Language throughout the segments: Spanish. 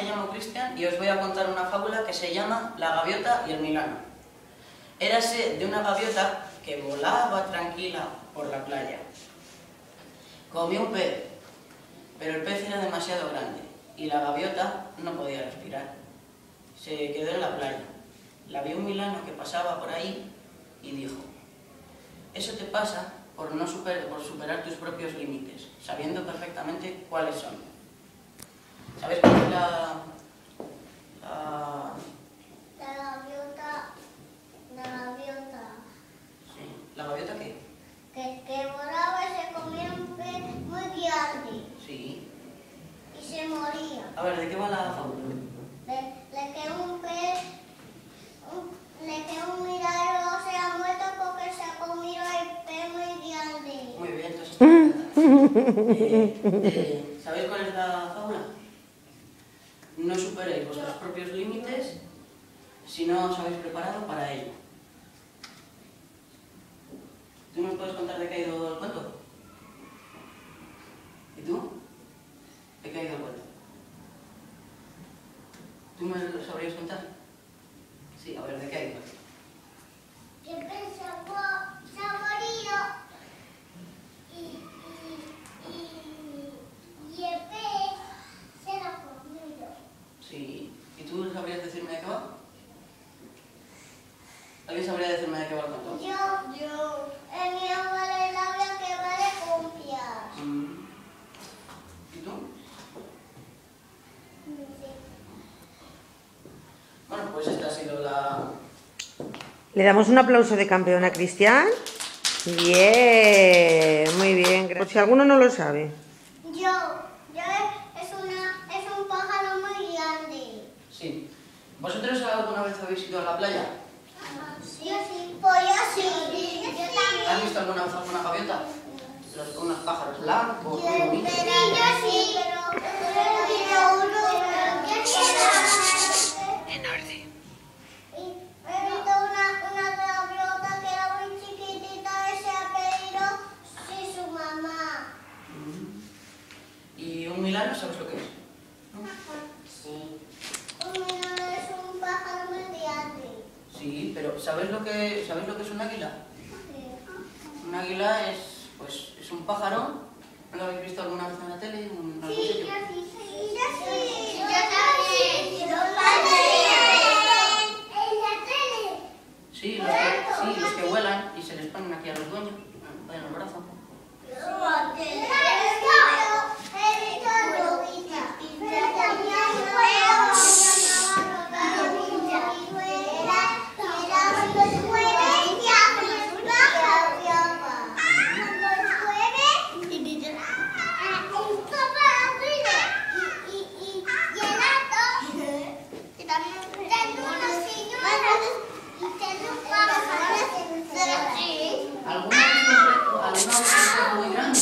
me llamo Cristian y os voy a contar una fábula que se llama La gaviota y el milano. Érase de una gaviota que volaba tranquila por la playa. Comió un pez, pero el pez era demasiado grande y la gaviota no podía respirar. Se quedó en la playa. La vio un milano que pasaba por ahí y dijo, eso te pasa por no superar tus propios límites, sabiendo perfectamente cuáles son. ¿Sabes cuál es la, la... La gaviota, la gaviota, Sí, ¿la gaviota qué? que, que volaba y se comía un pez muy grande Sí. y se moría. A ver, ¿de qué va la fábula? Le, le quedó un pez, un- le quedó un milagro, se ha muerto porque se ha comido el pez muy grande. Muy bien, entonces... Eh, eh, ¿Sabéis cuál es la? No superéis vuestros propios límites si no os habéis preparado para ello. ¿Tú me puedes contar de qué ha ido el cuento? ¿Y tú? ¿De qué ha ido el cuento? ¿Tú me lo sabrías contar? Sí, a ver, ¿de qué ha ido? Que el pez se ha, mu- se ha morido y, y, y, y el pez se lo ha comido. Sí. ¿Y tú sabrías decirme de qué va? ¿Alguien sabría decirme de qué va el cuento? Yo, yo, en mi abuela el labio que va de confiar. Mm. ¿Y tú? Bueno, pues esta ha sido la... Le damos un aplauso de campeón a Cristian. Bien, muy bien. gracias. Por si alguno no lo sabe. Yo, yo es, una, es un pájaro muy grande. Sí. ¿Vosotros alguna vez habéis ido a la playa? Sí, sí. Pues yo sí. Yo también. ¿Has visto alguna vez alguna gaviota? Los, unos pájaros blancos, muy Pero yo sí, pero, pero, pero uno, yo sí. En orden. Y he visto una, una gaviota que era muy chiquitita y se ha pedido sí, su mamá. Mm. ¿Y un milano sabes lo que es? Sí. Un milano es un pájaro muy grande. Sí, pero ¿sabes lo que, ¿sabes lo que es un águila? Un águila es, pues, es un pájaro. ¿No lo habéis visto alguna vez en la tele? En algún Sí, sitio? sí, sí, yo sí. Yo también. Yo también. En la tele. Sí, los que, sí, los que vuelan y se les ponen aquí a los dueños, en el brazo. ¿Alguna vez un alguna vez un perro muy grande?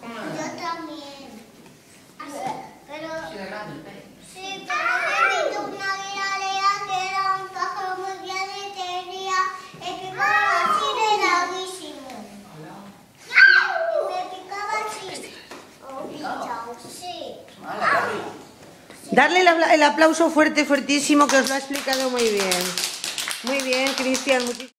¿Cómo Yo era? también. Pero Sí, de grande el pez. Sí, pero he visto una guiralea que era un pájaro muy grande y tenía el picaba así de larguísimo. Y me picaba así. ¿Picaba? Sí. Ah, la águila. Darle el, apla- el aplauso fuerte, fuertísimo, que os lo ha explicado muy bien. Muy bien, Cristian.